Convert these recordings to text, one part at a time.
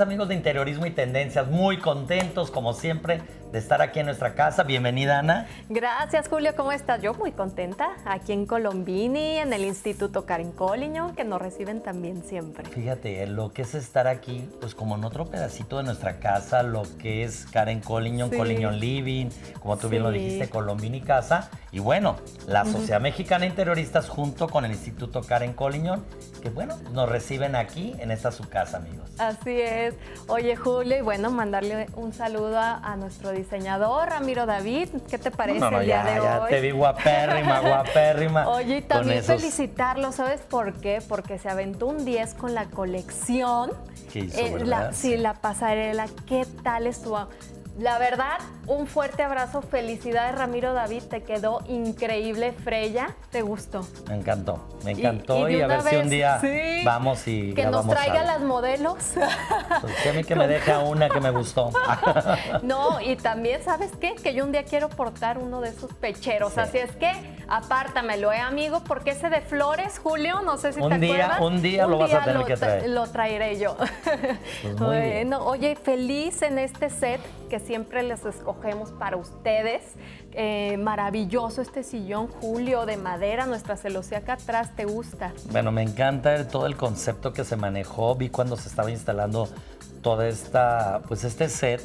Amigos de Interiorismo y Tendencias, muy contentos como siempre de estar aquí en nuestra casa. Bienvenida Ana. Gracias Julio, ¿cómo estás? Yo muy contenta aquí en Colombini, en el Instituto Karen Collignon, que nos reciben también siempre. Fíjate, lo que es estar aquí, pues como en otro pedacito de nuestra casa, lo que es Karen Collignon, Collignon Living, como tú bien lo dijiste, Colombini Casa. Y bueno, la Sociedad Mexicana de Interioristas junto con el Instituto Karen Collignon, que bueno, nos reciben aquí en esta su casa, amigos. Así es. Oye, Julio, y bueno, mandarle un saludo a, nuestro diseñador, Ramiro David. ¿Qué te parece el día de ya Te vi guapérrima, guapérrima. Oye, y también felicitarlo, ¿sabes por qué? Porque se aventó un 10 con la colección. ¿Qué eh, la, sí, la pasarela. ¿Qué tal estuvo? La verdad, un fuerte abrazo, felicidades Ramiro David, te quedó increíble, Freya, ¿te gustó? Me encantó, me encantó y, a ver si un día vamos y que nos traiga las modelos. Pues que a mí que me deja una que me gustó. no, y también, ¿sabes qué? Que yo un día quiero portar uno de esos pecheros, así es que apártamelo, ¿eh, amigo? Porque ese de flores, Julio, no sé si un te día, acuerdas. Un día lo vas a tener que traer. Lo traeré yo. Pues bueno, oye, feliz en este set que siempre les escogemos para ustedes. Eh, maravilloso este sillón, Julio, de madera, nuestra celosiaca atrás, ¿te gusta? Bueno, me encanta todo el concepto que se manejó. Vi cuando se estaba instalando toda esta, pues este set.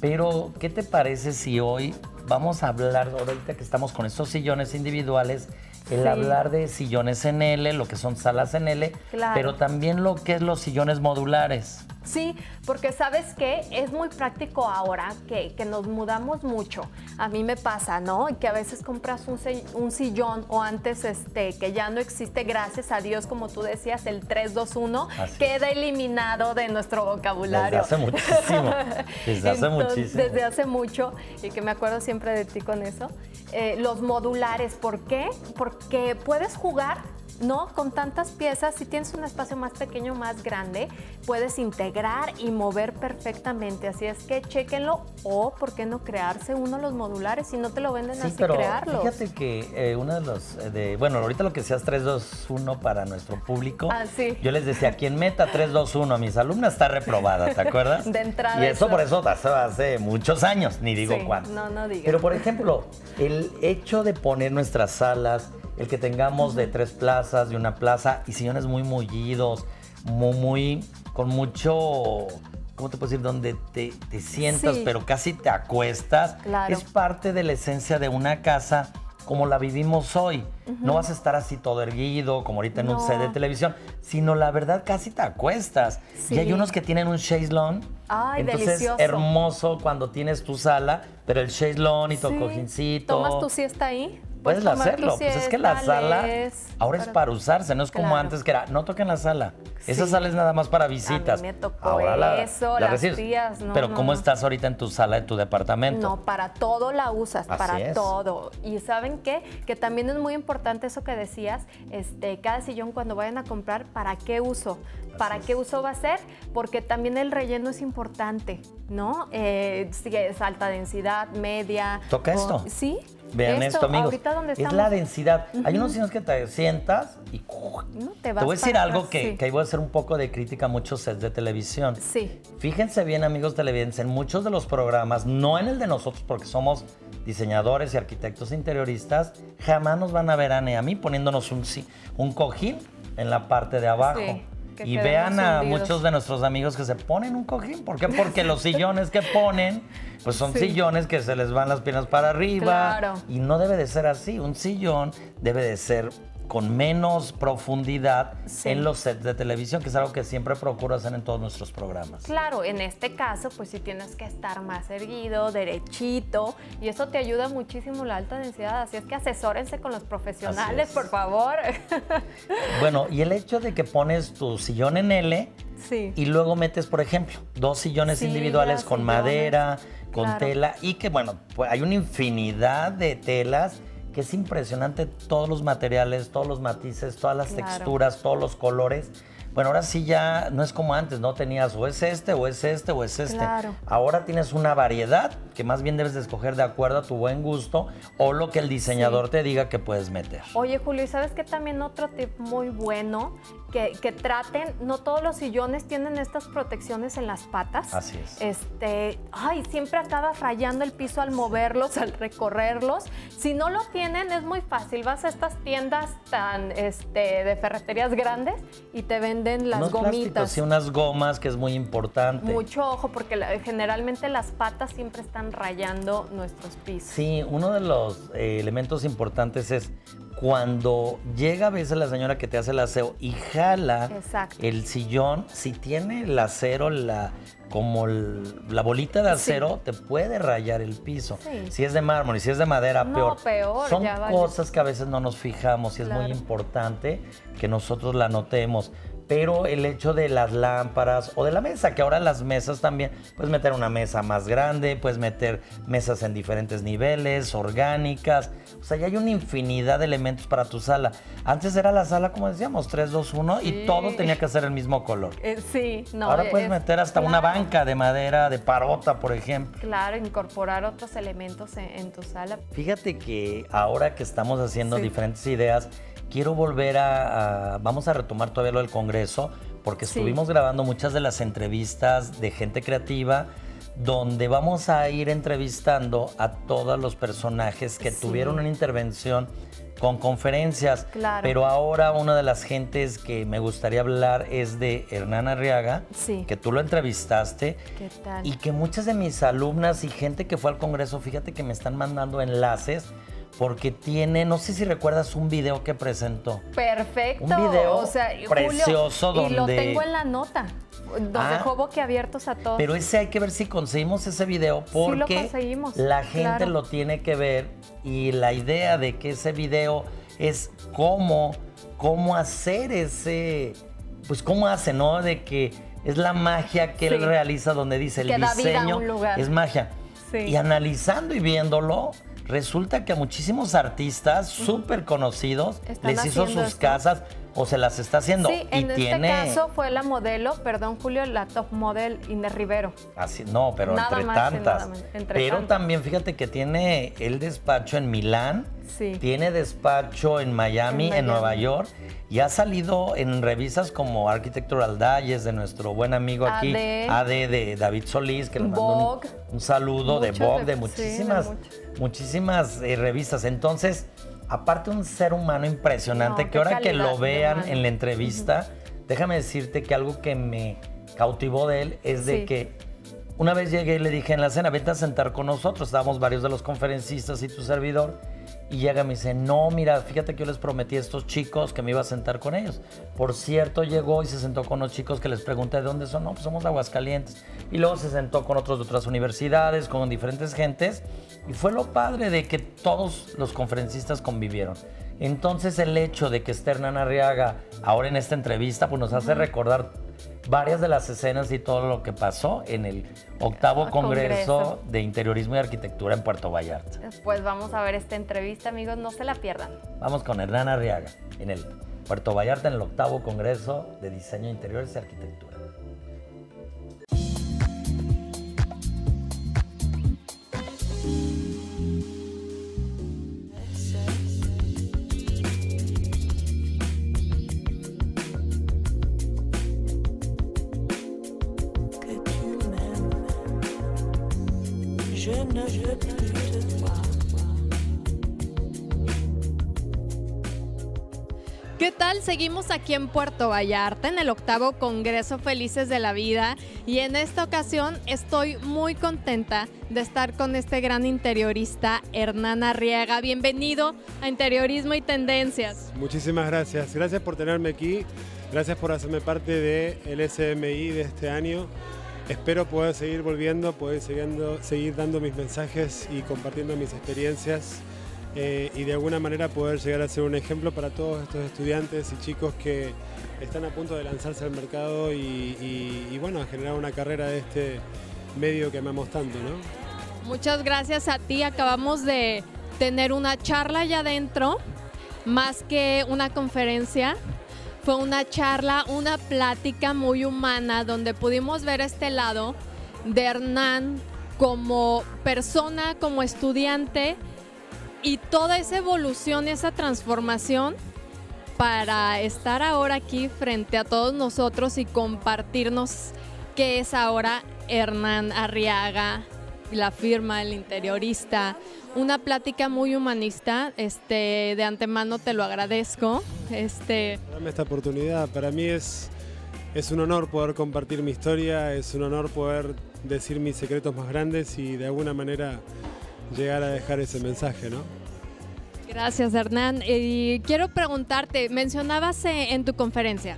Pero, ¿qué te parece si hoy vamos a hablar, ahorita que estamos con estos sillones individuales, el hablar de sillones en L, lo que son salas en L, pero también lo que es los sillones modulares. Sí, porque sabes que es muy práctico ahora que, nos mudamos mucho. A mí me pasa, ¿no? Que a veces compras un, sillón o antes este, que ya no existe, gracias a Dios, como tú decías, el 321 queda eliminado de nuestro vocabulario. Desde hace muchísimo. Desde hace muchísimo. Desde hace mucho, y que me acuerdo siempre de ti con eso. Eh, los modulares, ¿por qué? Porque puedes jugar ¿no? Con tantas piezas, si tienes un espacio más pequeño, más grande, puedes integrar y mover perfectamente. Así es que chequenlo o, ¿por qué no crearse uno de los modulares si no te lo venden sí, así, pero crearlo? Fíjate que eh, uno de los, eh, de, bueno, ahorita lo que seas 3, 2, 1 para nuestro público. Ah, sí. Yo les decía, quien meta 3, 2, 1 a mis alumnas está reprobada, ¿te acuerdas? de entrada. Y eso, por eso hace, hace, muchos años, ni digo sí, No, no digas. Pero por ejemplo, el hecho de poner nuestras salas, el que tengamos de tres plazas, de una plaza y sillones muy mullidos, muy, muy con mucho, ¿cómo te puedo decir? Donde te, sientas, pero casi te acuestas. Es parte de la esencia de una casa como la vivimos hoy. No vas a estar así todo erguido, como ahorita en un set de televisión, sino la verdad casi te acuestas. Y hay unos que tienen un chaise Ay, Entonces, delicioso. hermoso cuando tienes tu sala, pero el chaise y tu cojincito. ¿Tomas tu siesta ahí? Puedes hacerlo. Pues es que la sala ahora es para usarse, no es como antes que era, no toquen la sala. Esa sala es nada más para visitas. A mí me tocó ahora eso, las tías, no, Pero ¿cómo estás ahorita en tu sala de tu departamento? No, para todo la usas, para todo. Y ¿saben qué? Que también es muy importante eso que decías, este, cada sillón cuando vayan a comprar, ¿para qué uso? ¿Para qué uso va a ser? Porque también el relleno es importante, ¿no? Eh, si es alta densidad, media. ¿Toca esto? Sí, Vean esto, amigos. es la densidad. Hay unos sillones que te sientas y te, voy a decir algo que, que, voy a hacer un poco de crítica a muchos sets de televisión. Sí. Fíjense bien, amigos televidentes, en muchos de los programas, no en el de nosotros porque somos diseñadores y arquitectos interioristas, jamás nos van a ver a, a mí poniéndonos un, un cojín en la parte de abajo. Y vean a muchos de nuestros amigos que se ponen un cojín. ¿Por qué? Porque los sillones que ponen pues son sillones que se les van las piernas para arriba. Claro. Y no debe de ser así. Un sillón debe de ser con menos profundidad en los sets de televisión, que es algo que siempre procuro hacer en todos nuestros programas. Claro, en este caso, pues sí tienes que estar más erguido, derechito, y eso te ayuda muchísimo la alta densidad, así es que asesórense con los profesionales, por favor. Bueno, y el hecho de que pones tu sillón en L sí. y luego metes, por ejemplo, dos sillones individuales con madera, con tela y que bueno, pues hay una infinidad de telas que es impresionante todos los materiales, todos los matices, todas las texturas, todos los colores. Bueno, ahora sí ya no es como antes, ¿no? Tenías o es este, o es este, o es este. Claro. Ahora tienes una variedad que más bien debes de escoger de acuerdo a tu buen gusto o lo que el diseñador te diga que puedes meter. Oye, Julio, ¿y sabes qué también otro tip muy bueno? Que, que traten, no todos los sillones tienen estas protecciones en las patas. Así es. Este, ay, siempre acabas rayando el piso al moverlos, al recorrerlos. Si no lo tienen, es muy fácil. Vas a estas tiendas tan este, de ferreterías grandes y te venden las Unos plásticos gomitas. y unas gomas, que es muy importante. Mucho ojo, porque generalmente las patas siempre están rayando nuestros pisos. Sí, uno de los eh, elementos importantes es cuando llega a veces la señora que te hace el aseo y jala Exacto. el sillón, si tiene el acero, la, como el- la bolita de Sí. acero, te puede rayar el piso. Sí. Si es de mármol y si es de madera, No, peor. peor, Son ya cosas que a veces no nos fijamos y es muy importante que nosotros la notemos. Pero el hecho de las lámparas o de la mesa, que ahora las mesas también, puedes meter una mesa más grande, puedes meter mesas en diferentes niveles, orgánicas. O sea, ya hay una infinidad de elementos para tu sala. Antes era la sala, como decíamos, 3, 2, 1 Sí. y todo tenía que ser el mismo color. Eh, sí, no. ahora puedes es- meter hasta una claro. Banca de madera, de parota, por ejemplo. Claro, incorporar otros elementos en, en tu sala. Fíjate que ahora que estamos haciendo Sí. diferentes ideas, quiero volver a, a- Vamos a retomar todavía lo del Congreso, porque Sí. estuvimos grabando muchas de las entrevistas de gente creativa, donde vamos a ir entrevistando a todos los personajes que Sí. tuvieron una intervención con conferencias. Claro. Pero ahora una de las gentes que me gustaría hablar es de Hernán Arriaga, Sí. que tú lo entrevistaste. ¿Qué tal? Y que muchas de mis alumnas y gente que fue al Congreso, fíjate que me están mandando enlaces porque tiene, no sé si recuerdas un video que presentó. Perfecto. Un video o sea, Julio, precioso Y lo donde- tengo en la nota. Nos Ah. dejó boquiabiertos a todos. Pero ese hay que ver si conseguimos ese video lo porque conseguimos, la gente claro. lo tiene que ver y la idea de que ese video es cómo, cómo hacer ese, pues cómo hace, ¿no? De que es la magia que él Sí. realiza donde dice el da vida a diseño un lugar. es magia. Sí. Y analizando y viéndolo, resulta que a muchísimos artistas súper conocidos Están les hizo sus esto. casas o se las está haciendo. Sí, y en tiene este caso fue la modelo, perdón Julio, la top model Inés Rivero. Así, no, pero Nada entre más tantas. nada menos, entre pero tantas. también fíjate que tiene el despacho en Milán, Sí. tiene despacho en Miami, En. Nueva York, y ha salido en revistas como Architectural Digest de nuestro buen amigo aquí, AD. AD de David Solís, que le mando un, un saludo de Vogue, de- de sí, de muchísimas, muchísimas eh, revistas. Entonces, aparte un ser humano impresionante, No, que ahora que lo vean humano. en la entrevista, déjame decirte que algo que me cautivó de él es de Sí. que una vez llegué y le dije en la cena, vete a sentar con nosotros. Estábamos varios de los conferencistas y tu servidor. Y llega y me dice, no, mira, fíjate que yo les prometí a estos chicos que me iba a sentar con ellos. Por cierto, llegó y se sentó con los chicos que les pregunté de dónde son. No, pues somos de Aguascalientes. Y luego se sentó con otros de otras universidades, con diferentes gentes. Y fue lo padre de que todos los conferencistas convivieron. Entonces el hecho de que esté Hernán Arriaga ahora en esta entrevista, pues nos hace recordar varias de las escenas y todo lo que pasó en el octavo Ah, Congreso, Congreso. de Interiorismo y Arquitectura en Puerto Vallarta. Pues vamos a ver esta entrevista, amigos, no se la pierdan. Vamos con Hernán Arriaga en el Puerto Vallarta en el octavo Congreso de Diseño de Interiores y Arquitectura. Seguimos aquí en Puerto Vallarta en el octavo Congreso Felices de la Vida y en esta ocasión estoy muy contenta de estar con este gran interiorista Hernán Arriaga. Bienvenido a Interiorismo y Tendencias. Muchísimas gracias. Gracias por tenerme aquí. Gracias por hacerme parte del SMI de este año. Espero poder seguir volviendo, poder seguir dando mis mensajes y compartiendo mis experiencias eh, y de alguna manera poder llegar a ser un ejemplo para todos estos estudiantes y chicos que están a punto de lanzarse al mercado y, bueno, generar una carrera de este medio que amamos tanto, ¿no? Muchas gracias a ti. Acabamos de tener una charla allá adentro, más que una conferencia. Fue una charla, una plática muy humana donde pudimos ver este lado de Hernán como persona, como estudiante y toda esa evolución, esa transformación para estar ahora aquí frente a todos nosotros y compartirnos qué es ahora Hernán Arriaga, la firma, el interiorista. Una plática muy humanista, este, de antemano te lo agradezco. Este, Dame esta oportunidad. Para mí es, es un honor poder compartir mi historia, es un honor poder decir mis secretos más grandes y de alguna manera llegar a dejar ese mensaje, ¿no? Gracias, Hernán. Y quiero preguntarte, mencionabas eh, en tu conferencia,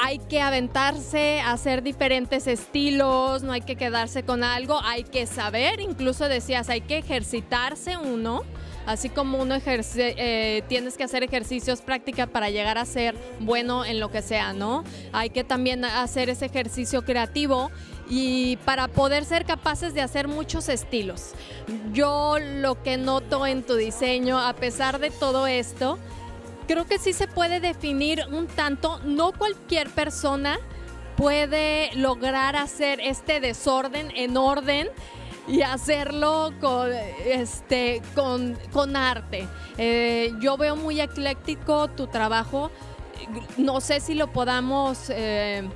hay que aventarse hacer diferentes estilos, no hay que quedarse con algo, hay que saber, incluso decías, hay que ejercitarse uno, así como uno ejerce, eh, tienes que hacer ejercicios práctica para llegar a ser bueno en lo que sea, ¿no? Hay que también hacer ese ejercicio creativo y para poder ser capaces de hacer muchos estilos. Yo lo que noto en tu diseño, a pesar de todo esto, creo que sí se puede definir un tanto, no cualquier persona puede lograr hacer este desorden en orden y hacerlo con, este, con, con arte. Eh, yo veo muy ecléctico tu trabajo, no sé si lo podamos... eh,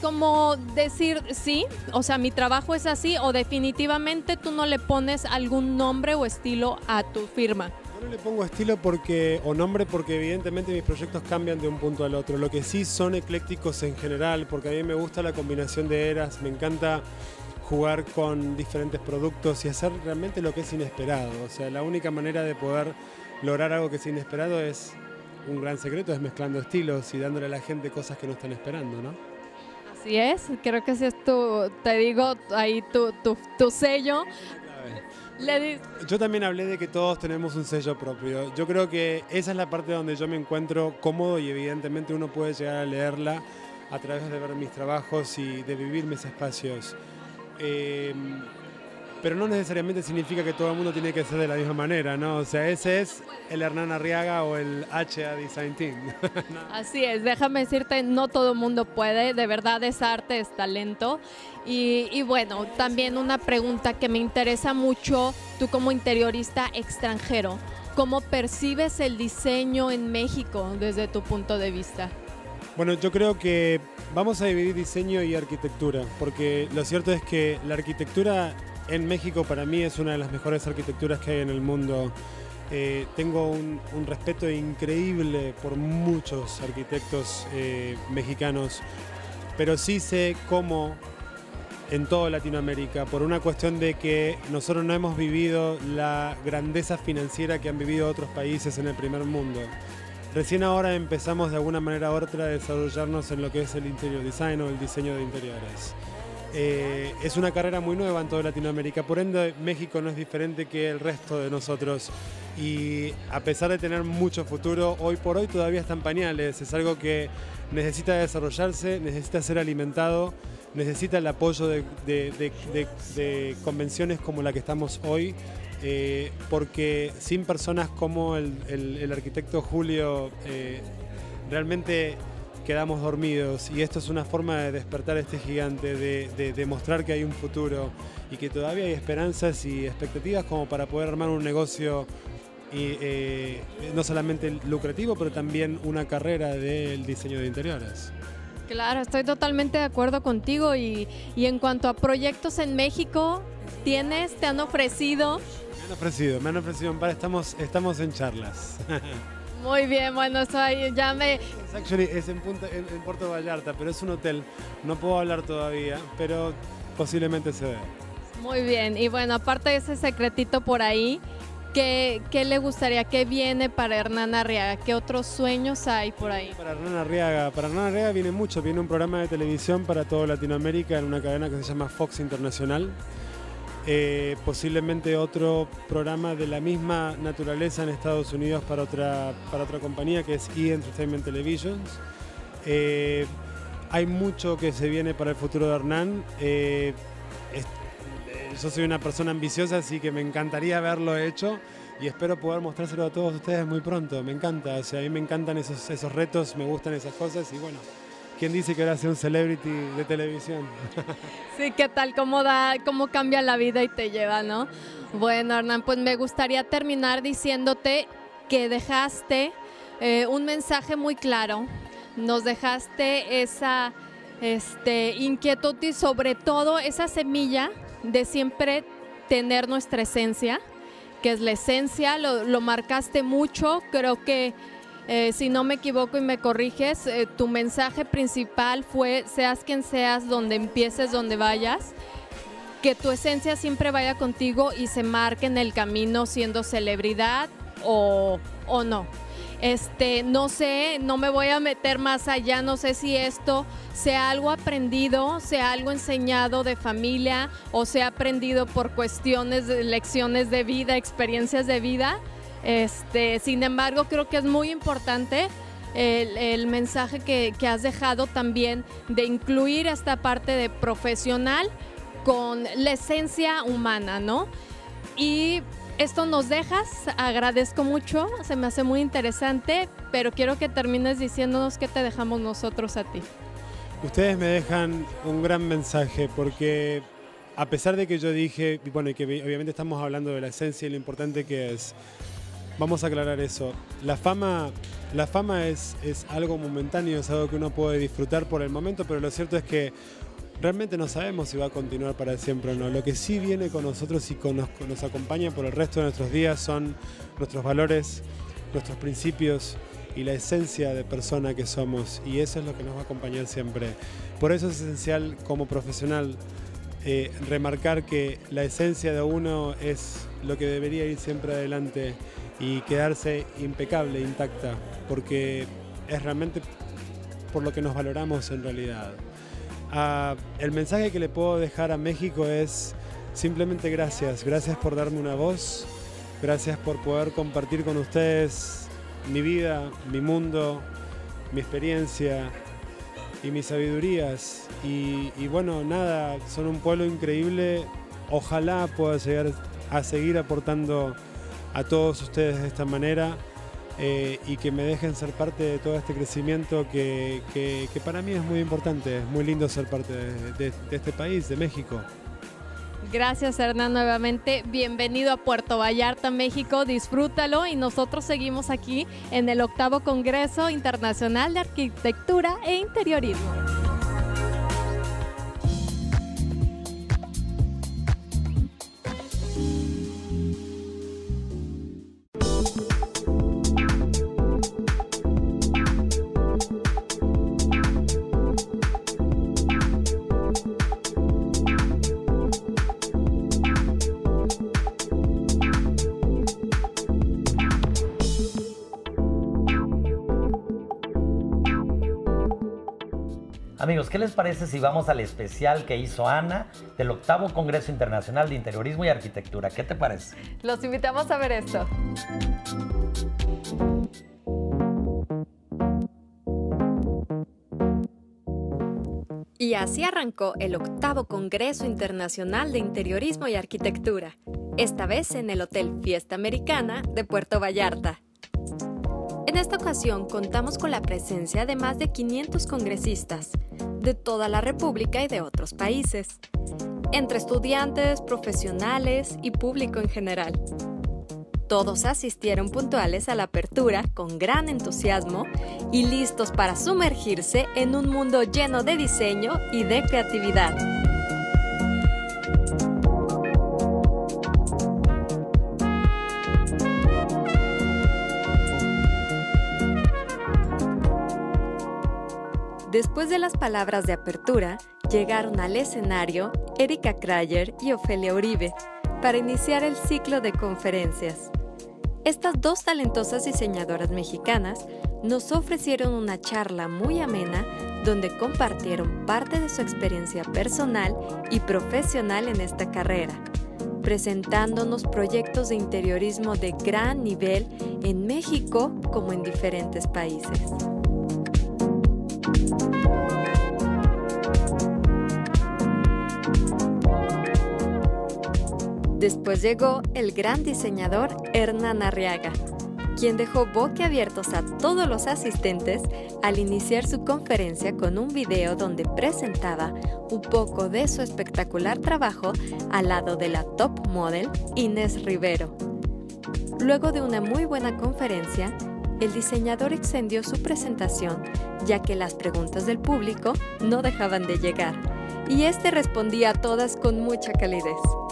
como decir sí, o sea, mi trabajo es así o definitivamente tú no le pones algún nombre o estilo a tu firma. Yo no le pongo estilo porque, o nombre porque evidentemente mis proyectos cambian de un punto al otro. Lo que sí son eclécticos en general, porque a mí me gusta la combinación de eras, me encanta jugar con diferentes productos y hacer realmente lo que es inesperado. O sea, la única manera de poder lograr algo que es inesperado es un gran secreto, es mezclando estilos y dándole a la gente cosas que no están esperando, ¿no? Así es, creo que ese es tu, te digo, ahí tu, tu, tu sello. Le Yo también hablé de que todos tenemos un sello propio. Yo creo que esa es la parte donde yo me encuentro cómodo y evidentemente uno puede llegar a leerla a través de ver mis trabajos y de vivir mis espacios. Eh, pero no necesariamente significa que todo el mundo tiene que ser de la misma manera, ¿no? O sea, ese es el Hernán Arriaga o el HA Design Team. Así es, déjame decirte, no todo el mundo puede, de verdad es arte, es talento. Y, y bueno, también una pregunta que me interesa mucho, tú como interiorista extranjero, ¿cómo percibes el diseño en México desde tu punto de vista? Bueno, yo creo que vamos a dividir diseño y arquitectura, porque lo cierto es que la arquitectura en México para mí es una de las mejores arquitecturas que hay en el mundo. Eh, tengo un, un respeto increíble por muchos arquitectos eh, mexicanos, pero sí sé cómo en toda Latinoamérica, por una cuestión de que nosotros no hemos vivido la grandeza financiera que han vivido otros países en el primer mundo. Recién ahora empezamos de alguna manera u otra a desarrollarnos en lo que es el interior design o el diseño de interiores. Eh, es una carrera muy nueva en toda Latinoamérica, por ende México no es diferente que el resto de nosotros. Y a pesar de tener mucho futuro, hoy por hoy todavía está en pañales, es algo que necesita desarrollarse, necesita ser alimentado, necesita el apoyo de, convenciones como la que estamos hoy, eh, porque sin personas como el arquitecto Julio, eh, realmente quedamos dormidos y esto es una forma de despertar a este gigante, de, de demostrar que hay un futuro y que todavía hay esperanzas y expectativas como para poder armar un negocio y, eh, no solamente lucrativo, pero también una carrera del diseño de interiores. Claro, estoy totalmente de acuerdo contigo y, y en cuanto a proyectos en México, ¿tienes, te han ofrecido? Me han ofrecido, me han ofrecido un par, estamos, estamos en charlas. Muy bien, bueno, eso ahí ya me, Es, actually- es en, Punta- en- en Puerto Vallarta, pero es un hotel. No puedo hablar todavía, pero posiblemente se dé. Muy bien, y bueno, aparte de ese secretito por ahí, ¿qué, qué le gustaría? ¿Qué viene para Hernán Arriaga? ¿Qué otros sueños hay por ahí? Para Hernán Arriaga, para Hernán Arriaga viene mucho, viene un programa de televisión para toda Latinoamérica en una cadena que se llama Fox Internacional. Eh, posiblemente otro programa de la misma naturaleza en Estados Unidos para otra, para otra compañía que es E! Entertainment Televisions. Eh, hay mucho que se viene para el futuro de Hernán. Eh, yo soy una persona ambiciosa, así que me encantaría haberlo hecho y espero poder mostrárselo a todos ustedes muy pronto. Me encanta, a mí me encantan esos, esos retos, me gustan esas cosas y bueno, ¿quién dice que ahora sea un celebrity de televisión? Sí, ¿qué tal? ¿Cómo, da, ¿Cómo cambia la vida y te lleva, no? Bueno, Hernán, pues me gustaría terminar diciéndote que dejaste eh, un mensaje muy claro. Nos dejaste esa este, inquietud y sobre todo esa semilla de siempre tener nuestra esencia, que es la esencia, lo, lo marcaste mucho, creo que eh, si no me equivoco y me corriges, eh, tu mensaje principal fue, seas quien seas, donde empieces, donde vayas, que tu esencia siempre vaya contigo y se marque en el camino siendo celebridad o, o no. Este, no sé, no me voy a meter más allá, no sé si esto sea algo aprendido, sea algo enseñado de familia o sea aprendido por cuestiones, lecciones de vida, experiencias de vida. Este, sin embargo, creo que es muy importante el, mensaje que, que has dejado también de incluir esta parte de profesional con la esencia humana, ¿no? Y esto nos dejas, agradezco mucho, se me hace muy interesante, pero quiero que termines diciéndonos qué te dejamos nosotros a ti. Ustedes me dejan un gran mensaje porque a pesar de que yo dije, bueno, y que obviamente estamos hablando de la esencia y lo importante que es, vamos a aclarar eso. La fama, la fama es, es algo momentáneo, es algo que uno puede disfrutar por el momento, pero lo cierto es que realmente no sabemos si va a continuar para siempre o no. Lo que sí viene con nosotros y con nos, nos acompaña por el resto de nuestros días son nuestros valores, nuestros principios y la esencia de persona que somos. Y eso es lo que nos va a acompañar siempre. Por eso es esencial como profesional eh, remarcar que la esencia de uno es lo que debería ir siempre adelante y quedarse impecable, intacta, porque es realmente por lo que nos valoramos en realidad. Ah, el mensaje que le puedo dejar a México es simplemente gracias, gracias por darme una voz, gracias por poder compartir con ustedes mi vida, mi mundo, mi experiencia y mis sabidurías. Y, y bueno, nada, son un pueblo increíble, ojalá pueda llegar a seguir aportando a todos ustedes de esta manera. eh, y que me dejen ser parte de todo este crecimiento que, que- para mí es muy importante, es muy lindo ser parte de- de este país, de México. Gracias Hernán nuevamente, bienvenido a Puerto Vallarta, México, disfrútalo y nosotros seguimos aquí en el octavo Congreso Internacional de Arquitectura e Interiorismo. ¿Qué les parece si vamos al especial que hizo Ana del octavo Congreso Internacional de Interiorismo y Arquitectura? ¿Qué te parece? Los invitamos a ver esto. Y así arrancó el octavo Congreso Internacional de Interiorismo y Arquitectura, esta vez en el Hotel Fiesta Americana de Puerto Vallarta. En esta ocasión contamos con la presencia de más de 500 congresistas de toda la República y de otros países, entre estudiantes, profesionales y público en general. Todos asistieron puntuales a la apertura con gran entusiasmo y listos para sumergirse en un mundo lleno de diseño y de creatividad. Después de las palabras de apertura, llegaron al escenario Erika Krayer y Ofelia Uribe para iniciar el ciclo de conferencias. Estas dos talentosas diseñadoras mexicanas nos ofrecieron una charla muy amena donde compartieron parte de su experiencia personal y profesional en esta carrera, presentándonos proyectos de interiorismo de gran nivel en México como en diferentes países. Después llegó el gran diseñador Hernán Arriaga, quien dejó boquiabiertos a todos los asistentes al iniciar su conferencia con un video donde presentaba un poco de su espectacular trabajo al lado de la top model Inés Rivero. Luego de una muy buena conferencia, el diseñador extendió su presentación ya que las preguntas del público no dejaban de llegar y este respondía a todas con mucha calidez.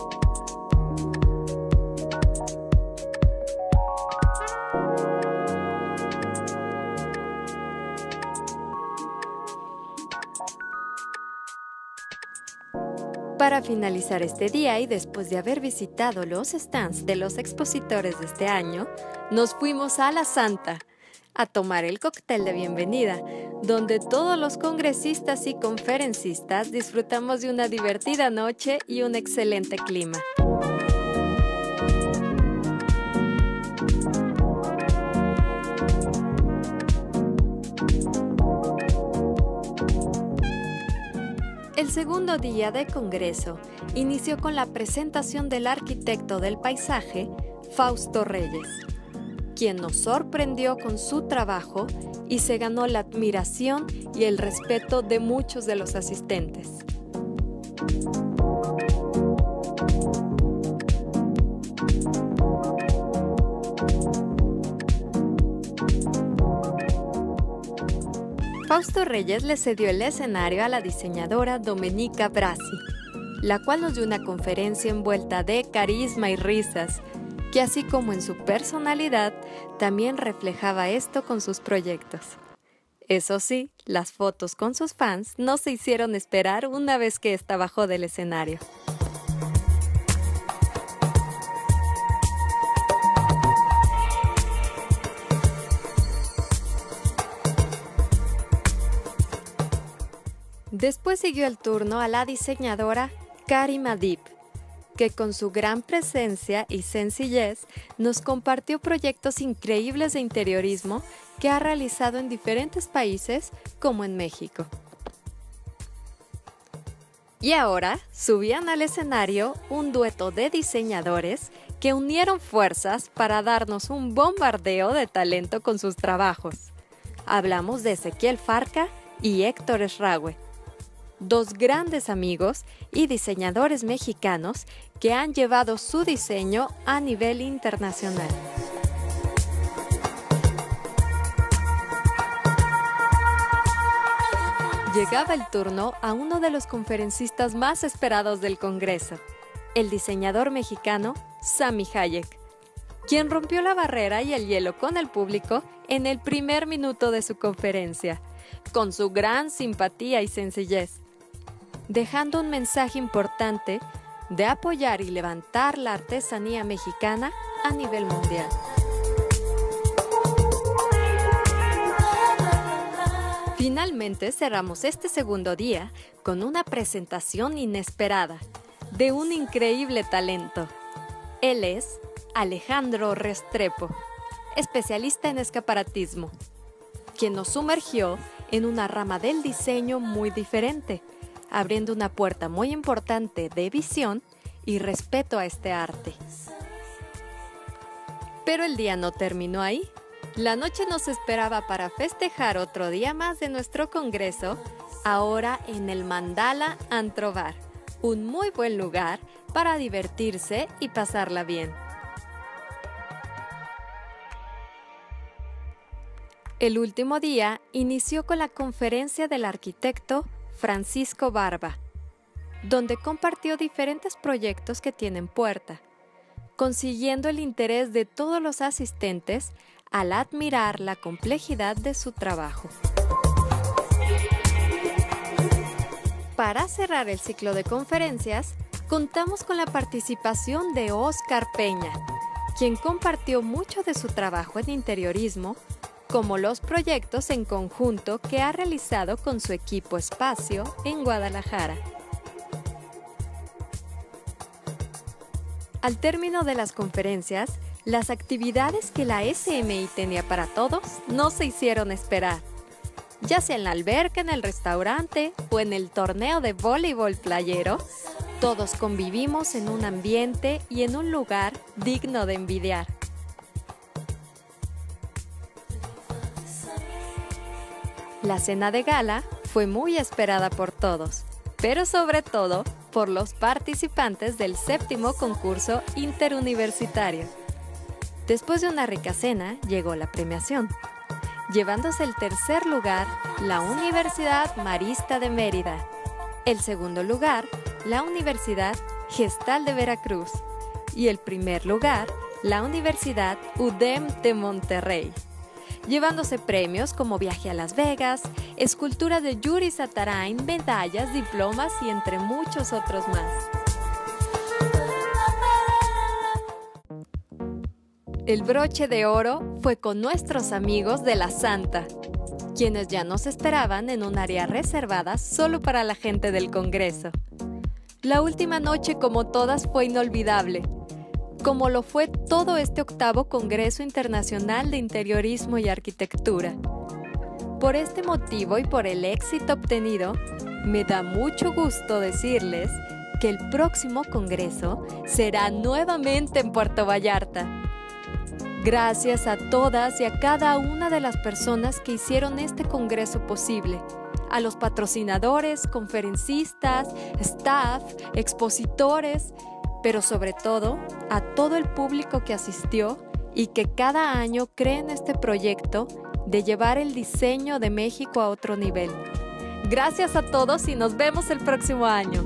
Para finalizar este día y después de haber visitado los stands de los expositores de este año, nos fuimos a La Santa a tomar el cóctel de bienvenida, donde todos los congresistas y conferencistas disfrutamos de una divertida noche y un excelente clima. El segundo día de Congreso inició con la presentación del arquitecto del paisaje, Fausto Reyes, quien nos sorprendió con su trabajo y se ganó la admiración y el respeto de muchos de los asistentes. Fausto Reyes le cedió el escenario a la diseñadora Domenica Brasi, la cual nos dio una conferencia envuelta de carisma y risas, que así como en su personalidad, también reflejaba esto con sus proyectos. Eso sí, las fotos con sus fans no se hicieron esperar una vez que está bajó del escenario. Después siguió el turno a la diseñadora Karim Adib, que con su gran presencia y sencillez nos compartió proyectos increíbles de interiorismo que ha realizado en diferentes países como en México. Y ahora subían al escenario un dueto de diseñadores que unieron fuerzas para darnos un bombardeo de talento con sus trabajos. Hablamos de Ezequiel Farca y Héctor Esrague dos grandes amigos y diseñadores mexicanos que han llevado su diseño a nivel internacional. Llegaba el turno a uno de los conferencistas más esperados del Congreso, el diseñador mexicano Sami Hayek, quien rompió la barrera y el hielo con el público en el primer minuto de su conferencia, con su gran simpatía y sencillez dejando un mensaje importante de apoyar y levantar la artesanía mexicana a nivel mundial. Finalmente cerramos este segundo día con una presentación inesperada de un increíble talento. Él es Alejandro Restrepo, especialista en escaparatismo, quien nos sumergió en una rama del diseño muy diferente abriendo una puerta muy importante de visión y respeto a este arte. Pero el día no terminó ahí. La noche nos esperaba para festejar otro día más de nuestro congreso, ahora en el Mandala Antrobar, un muy buen lugar para divertirse y pasarla bien. El último día inició con la conferencia del arquitecto Francisco Barba, donde compartió diferentes proyectos que tienen puerta, consiguiendo el interés de todos los asistentes al admirar la complejidad de su trabajo. Para cerrar el ciclo de conferencias, contamos con la participación de Oscar Peña, quien compartió mucho de su trabajo en interiorismo como los proyectos en conjunto que ha realizado con su equipo Espacio en Guadalajara. Al término de las conferencias, las actividades que la SMI tenía para todos no se hicieron esperar. Ya sea en la alberca, en el restaurante o en el torneo de voleibol playero, Todos convivimos en un ambiente y en un lugar digno de envidiar. La cena de gala fue muy esperada por todos, pero sobre todo por los participantes del séptimo concurso interuniversitario. Después de una rica cena llegó la premiación, llevándose el tercer lugar la Universidad Marista de Mérida, el segundo lugar la Universidad Gestal de Veracruz y el primer lugar la Universidad UDEM de Monterrey llevándose premios como viaje a Las Vegas, escultura de Yuri Satarain, medallas, diplomas y entre muchos otros más. El broche de oro fue con nuestros amigos de la Santa, quienes ya nos esperaban en un área reservada solo para la gente del Congreso. La última noche, como todas, fue inolvidable como lo fue todo este octavo Congreso Internacional de Interiorismo y Arquitectura. Por este motivo y por el éxito obtenido, me da mucho gusto decirles que el próximo Congreso será nuevamente en Puerto Vallarta. Gracias a todas y a cada una de las personas que hicieron este Congreso posible, a los patrocinadores, conferencistas, staff, expositores, pero sobre todo a todo el público que asistió y que cada año cree en este proyecto de llevar el diseño de México a otro nivel. Gracias a todos y nos vemos el próximo año.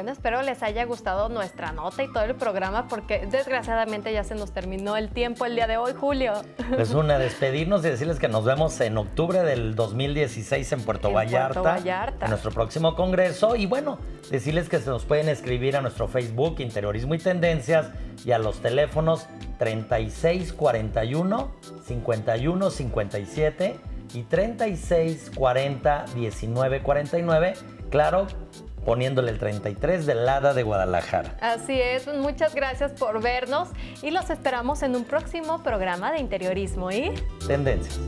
Bueno, espero les haya gustado nuestra nota y todo el programa porque desgraciadamente ya se nos terminó el tiempo el día de hoy, Julio. Pues una, despedirnos y decirles que nos vemos en octubre del 2016 en Puerto, En Vallarta, Puerto Vallarta. en nuestro próximo congreso. Y bueno, decirles que se nos pueden escribir a nuestro Facebook Interiorismo y Tendencias y a los teléfonos 3641 5157 y 3640 1949. Claro, poniéndole el 33 del Hada de Guadalajara. Así es, muchas gracias por vernos y los esperamos en un próximo programa de interiorismo y Tendencias.